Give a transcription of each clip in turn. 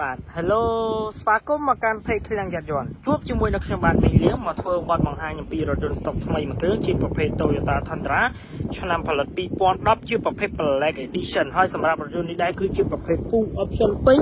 បាទ Hello ស្វាគមន៍មកកាន់ page ឃ្លាំងយ៉ាត់យន្តជួបជាមួយនឹងខ្ញុំបាទមីលៀងមកធ្វើបទបង្ហាញអំពីរថយន្តស្តុកថ្មីមួយគ្រឿងជាប្រភេទ Toyota Tundra ឆ្នាំផលិត2010ជាប្រភេទ Black Edition ហើយសម្រាប់រថយន្តនេះដែរគឺជាប្រភេទ Full Option ពេញ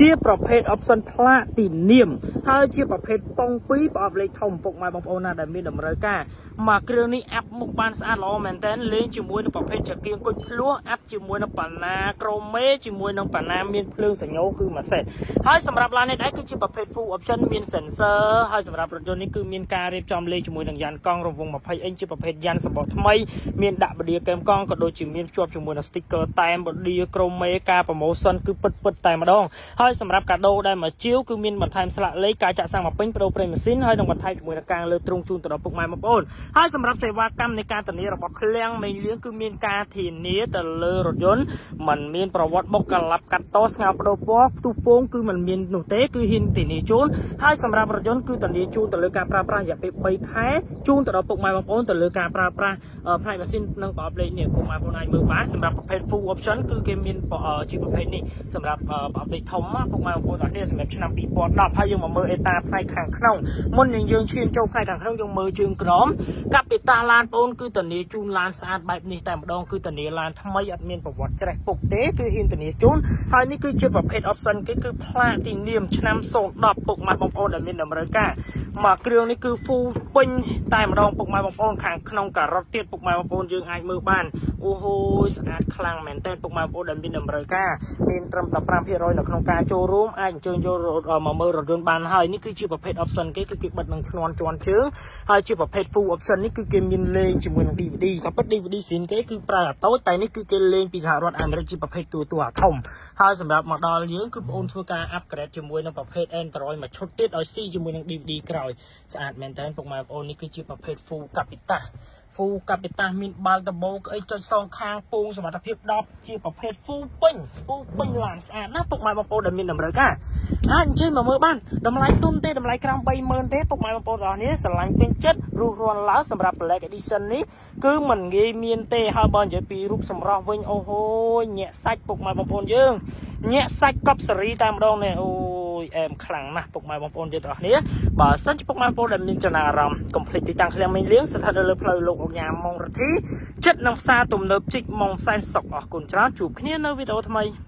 ជាប្រភេទ Option Platinum ហើយជាប្រភេទប៉ុង2ប្រអប់លេខធំពុកម៉ែបងប្អូនណាដែលមានតម្រូវការមកគ្រឿងនេះអាប់មុខបានស្អាតល្អមែនតើលេងជាមួយនឹងប្រភេទចង្គៀងគុជភ្លោះអាប់ជាមួយនឹងបាណាក្រូមេជាមួយនឹងបាណាមានភ្លើងសញ្ញោគឺមួយសេតហើយសម្រាប់ឡាននេះដែរគឺជាប្រភេទ full option មាន sensor ហើយសម្រាប់រថយន្តនេះគឺមានការរៀបចំលេខជាមួយនឹងយ៉ានកង់រង្វង់20អ៊ីនជាប្រភេទយ៉ានសម្បកថ្មីមានដាក់បដៀកែមកង់ក៏ដូចជាមានភ្ជាប់ជាមួយនឹង sticker តែមបដៀក្រូមេការ promotion គឺពិតពិតតែម្ដងហើយសម្រាប់កាដូដែលមកជាវគឺមានបន្ថែមស្លាកលេខការចាក់សាំងមកពេញប្រូប្រេម៉ាស៊ីនហើយនឹងបន្ថែមជាមួយនឹងការលើទ្រង់ជូនទៅដល់ពុកម៉ែបងប្អូនហើយសម្រាប់សេវាកម្មនៃការធានារបស់ឃ្លាំងមេលៀងគឺមានការធានាទៅលើរថយន្តมันមានប្រវត្តិបុកកលាប់កាត់តស្ងោបដូរពណ៌ផ្ទុះពងគឺมันមាននោះទេគឺហ៊ានធានាជូនហើយសម្រាប់រថយន្តគឺធានាជូនទៅលើការប្រើប្រាស់រយៈពេល3ខែជូនទៅដល់ពុកម៉ែបងប្អូនទៅលើការប្រើប្រាស់ផ្នែកម៉ាស៊ីននិងប្រអប់លេខនេះពុកម៉ែបងប្អូនអាចមើលបានសម្រាប់ប្រភេទ full option គឺគេមានជាប្រភេទនេះសម្រាប់ប្រអប់លេខធំពុកម៉ែបងប្អូនអរគ្នាសម្រាប់ឆ្នាំ2010ហើយយើងមកមើលអេតាផ្នែកខាងក្នុងមុននឹងយើងឈានចូលផ្នែកខាងក្នុងយើងមើលជើងក្រមកាពីតាឡានបងប្អូនគឺធានាជូនឡានស្អាតបែបនេះតែម្ដងគឺធានាឡានថ្មីអត់មានប្រវត្តិច្រេះពុកទេគឺហ៊ានធានាជូនហើយនេះគឺជាប្រភេទ option គេគឺផ្លាទីនាមឆ្នាំ010ពុកម៉ែបងប្អូនដែលមានតម្រូវការមកគ្រឿងនេះគឺ full ពេញតែម្ដងពុកម៉ែបងប្អូនខាងក្នុងការ៉ុតទៀតពុកម៉ែបងប្អូនយើងអាចមើលបានអូហូយស្អាតខ្លាំងមែនទែនពុកម៉ែបងប្អូនដែលមានតម្រូវការមានត្រឹម15%នៅក្នុងការចូលរួមអាចអញ្ជើញចូលមកមើលរថយន្តបានហើយនេះគឺជាប្រភេទ option គេគឺគេបិទនឹងឈ្នន់ជន់ជើងហើយជាប្រភេទ full option នេះគឺគេមានលេងជាមួយនឹង DVD ក៏ពិត DVD ស៊ីនគេគឺប្រើអាតូចតែនេះគឺគេលេងពីសហរដ្ឋអាមេរិកជាប្រភេទទូទួអាធំហើយសម្រាប់មកដល់យើងគឺបងអូនធ្វើការ upgrade ជាមួយនឹងប្រភេទ Android មួយឈុតទៀតឲ្យស៊ីជាមួយនឹង DVD ក្រោយស្អាតមែនតើពុកម៉ែបងប្អូននេះគឺជាប្រភេទ full Capita ហ្វូកាពីតាមានបាល់ដបោក្អីចុចសងខាងពូងសមត្ថភាព10ជាប្រភេទហ្វូពេញហ្វូពេញឡានស្អាតណាពុកម៉ែបងប្អូនដែលមានតម្រូវការអាចអញ្ជើញមកមើលបានតម្លៃទុនទេតម្លៃក្រោម30000ទេពុកម៉ែបងប្អូនរបស់នេះស្រឡាញ់ពេញចិត្តរស់រាន់ឡើសម្រាប់ Black Edition នេះគឺមិនងាយមានទេហើយបើនិយាយពីរូបសម្រស់វិញអូហូញាក់សាច់ពុកម៉ែបងប្អូនយើង ញាក់សាច់កប់សេរីតែម្ដងនេះអូយអែមខ្លាំងណាស់ពុកម៉ែបងប្អូនយើងទាំងអស់គ្នាបើសិនជាពុកម៉ែបងប្អូនដែលមានចំណារអារម្មណ៍កុំភ្លេចទីតាំងឃ្លាំងមីងលៀងស្ថិតនៅលើផ្លូវលោកអង្គញាម៉ុងរទ្ធីចិត្តនឹងផ្សារទំនើបជីកម៉ុងសែនសុកអរគុណច្រើនជួបគ្នានៅវីដេអូថ្មី